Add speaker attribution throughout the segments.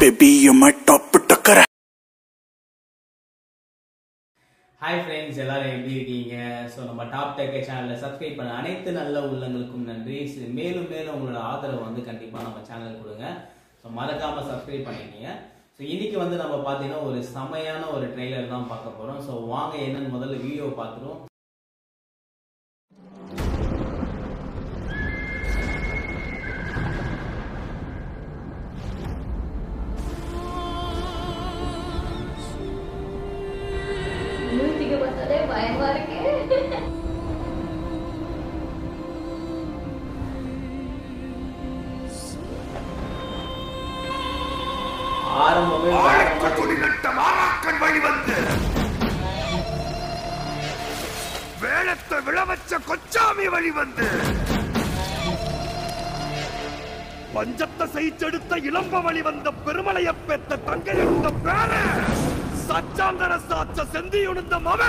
Speaker 1: Baby you're my top
Speaker 2: hi friends எல்லாரும் எப்படி இருக்கீங்க? ஸோ நம்ம டாப் டெக் சேனலில் சப்ஸ்கிரைப் பண்ண அனைத்து நல்ல உள்ளங்களுக்கும் நன்றி. மேலும் மேலும் உங்களோட ஆதரவு வந்து கண்டிப்பாக நம்ம சேனல் கொடுங்க. ஸோ மறக்காமல் சப்ஸ்கிரைப் பண்ணிக்கிங்க. ஸோ இன்றைக்கி வந்து நம்ம பார்த்தீங்கன்னா ஒரு செமையான ஒரு ட்ரெய்லர் தான் பார்க்க போகிறோம் ஸோ வாங்க என்னன்னு முதல்ல வீடியோ பார்த்துருவோம்.
Speaker 3: மியூசிக்க பார்த்தாலே பயமா இருக்கு
Speaker 2: ஆரம்பமே
Speaker 4: வேளத்தை கொச்சாமி வழி வந்து பஞ்சத்தை செய்தெடுத்த இளம்ப வழி வந்த பெருமலைய பெத்த தங்கையுண்ட பேர சச்சாந்தர சாச்ச செந்தியுணுந்த மவ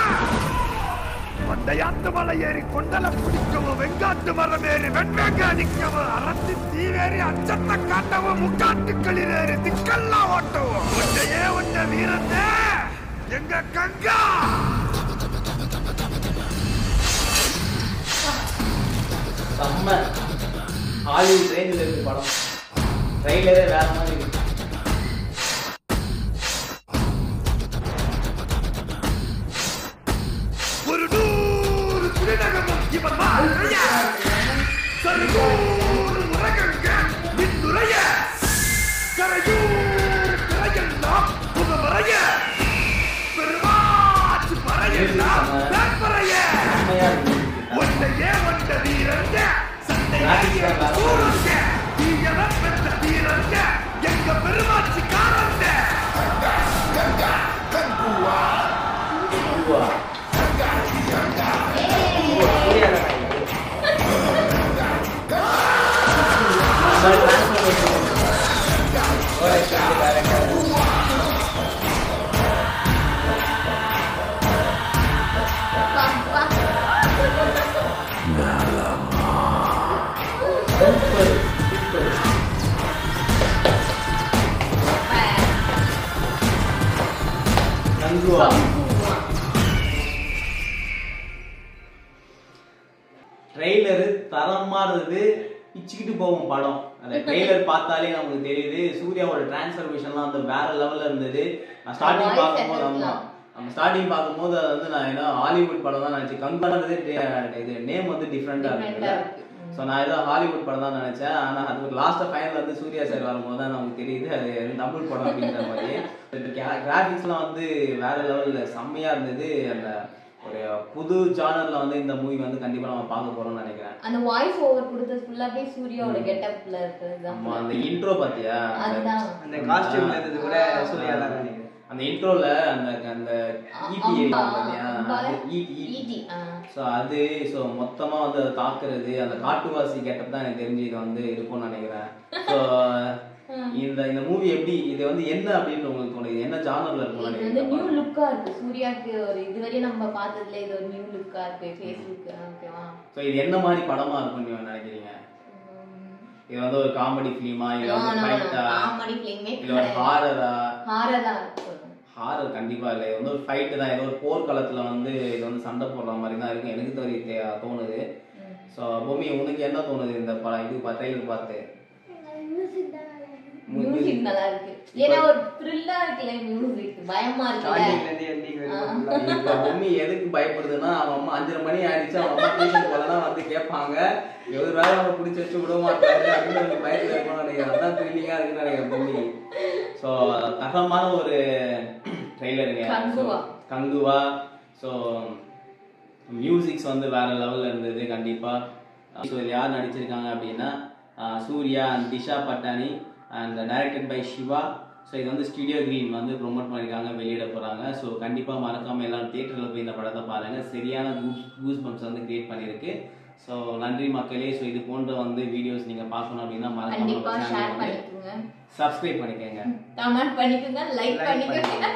Speaker 4: பண்டையாத்து மலை ஏறி கொண்டல பிடிக்கவும் வெங்காட்டு மரம் ஏறி வெண்வேங்க அடிக்கவும் அரசி தீவேறி அச்சத்தை காட்டவும் முக்காட்டுக்களில் ஏறி திக்கெல்லாம் ஓட்டவும் ஒன்றையே ஒன்ன வீரத்தே எங்க கங்கா!
Speaker 2: செம்ம. ஆயுள் ட்ரெயினில் இருக்கு படம். ட்ரெய்லரே வேற மாதிரி ட்ரெய்லரு தரமா இருந்தது பிச்சுக்கிட்டு போகும் படம். அந்த ட்ரெய்லர் பார்த்தாலே நமக்கு தெரியுது. சூர்யாவோட டிரான்ஸ்ஃபர்மேஷன்லாம் வந்து வேற லெவல்ல இருந்தது. நான் ஸ்டார்டிங் பார்க்கும்போது ஆமா. நம்ம ஸ்டார்டிங் பார்க்கும்போது அது வந்து நான் ஏன்னா ஹாலிவுட் படம் தான் நினைச்சேன். கங்கானது இது நேம் வந்து டிஃப்ரெண்டா
Speaker 3: Different
Speaker 2: இருக்குல்ல. ஸோ நான் ஏதோ ஹாலிவுட் படம் தான் நினைச்சேன். ஆனா அது ஒரு லாஸ்ட் ஃபைனல் வந்து சூர்யா சார் வரும்போது தான் நமக்கு தெரியுது. அது தமிழ் படம் அப்படின்ற மாதிரி. கிராஃபிக்ஸ்லாம் வந்து வேற லெவல்ல செம்மையா இருந்தது. அந்த ஒரு புது ஜானர்ல வந்து இந்த மூவி வந்து கண்டிப்பா நம்ம பார்க்க போறோம்னு நினைக்கிறேன்.
Speaker 3: அந்த வாய்ஸ் ஓவர் கொடுத்தது ஃபுல்லாவே சூர்யாவோட கெட்டப்ல இருக்கிறது
Speaker 2: நம்ம அந்த இன்ட்ரோ பாத்தியா? அந்த-
Speaker 5: காஸ்டியூம்ல இருந்தது கூட சூர்யா தான் நினைக்கிறேன்.
Speaker 2: அந்த இன்ட்ரோல அந்த அந்த ஈட்டி
Speaker 3: ஆமா,
Speaker 2: பாத்தியா?
Speaker 3: ஆமா.
Speaker 2: ஈட்டி
Speaker 3: ஈட்டி ஆ.
Speaker 2: ஸோ அது ஸோ மொத்தமா வந்து அதை தாக்குறது அந்த காட்டுவாசி கெட்டப் தான் எனக்கு தெரிஞ்சு இது வந்து இருக்கும்னு நினைக்கிறேன். ஸோ இந்த இந்த மூவி எப்படி இது வந்து என்ன அப்படின்னு உங்களுக்கு தோணுது? என்ன ஜானர்ல இருக்கும்னு
Speaker 3: இது வந்து நியூ லுக்கா இருக்கு. சூர்யாக்கு ஒரு இதுவரையும் நம்ம பார்த்ததுல இது ஒரு நியூ லுக்கா இருக்கு. ஃபேஸ் லுக் ஓகேவா
Speaker 2: ஸோ இது என்ன மாதிரி படமா இருக்கும்னு நீங்க நினைக்கிறீங்க? இது வந்து ஒரு காமெடி ஃபிலிமா இல்ல வந்து ஃபைட்டா
Speaker 3: காமெடி ஃபிலிமே
Speaker 2: இல்ல ஒரு ஹாரரா
Speaker 3: ஹாரரா
Speaker 2: ஹாரர் கண்டிப்பா இல்ல. இது வந்து ஒரு ஃபைட் தான். ஏதோ ஒரு போர்க்களத்துல வந்து இது வந்து சண்டை போடுற மாதிரி தான் இருக்கு. எனக்கு தெரிய தே- தோணுது. ஸோ பூமி உனக்கு என்ன தோணுது இந்த படம் இது பார்த்து பார்த்து?
Speaker 3: மியூசிக் நல்லா இருக்கு ஏன்னா ஒரு த்ரில்லா இருக்குல்ல மியூசிக் பயமா இருக்குல்ல?
Speaker 5: ஸ்டார்டிங்ல இருந்து எண்டிங் வரைக்கும்
Speaker 2: இப்ப மம்மி எதுக்கு பயப்படுதுன்னா அவன் அம்மா அஞ்சரை மணி ஆயிடுச்சு அவன் அம்மா டியூஷன் போலனா வந்து கேட்பாங்க. எவ்வளவு வேலை அவனை பிடிச்சி வச்சு விட மாட்டாரு அப்படின்னு பயத்துல நினைக்கிறேன் அதான் த்ரில்லிங்கா இருக்குன்னு நினைக்கிறேன் மம்மி. ஸோ தகமான ஒரு ட்ரெய்லருங்க
Speaker 3: கங்குவா.
Speaker 2: கங்குவா. ஸோ மியூசிக்ஸ் வந்து வேற லெவல்ல இருந்தது கண்டிப்பா. ஸோ இது யார் நடிச்சிருக்காங்க அப்படின்னா Suriya Disha Patani and directed by Siva so இது வந்து ஸ்டுடியோ கிரீன் வந்து ப்ரொமோட் பண்ணியிருக்காங்க வெளியிட போகிறாங்க ஸோ கண்டிப்பாக மறக்காமல் எல்லாரும் தியேட்டரில் போய் இந்த படத்தை பாருங்கள் சரியான கூஸ் கூஸ் பம்ப்ஸ் வந்து கிரியேட் பண்ணியிருக்கு ஸோ நன்றி மக்களே. ஸோ இது போன்ற வந்து வீடியோஸ் நீங்கள் பார்க்கணும் அப்படின்னா
Speaker 3: கண்டிப்பா ஷேர்
Speaker 2: மறக்காம
Speaker 3: பண்ணிக்கோங்க.
Speaker 2: சப்ஸ்கிரைப் பண்ணிக்கோங்க.
Speaker 3: கமெண்ட் பண்ணிக்கோங்க லைக்
Speaker 5: Like
Speaker 3: பண்ணிக்கோங்க.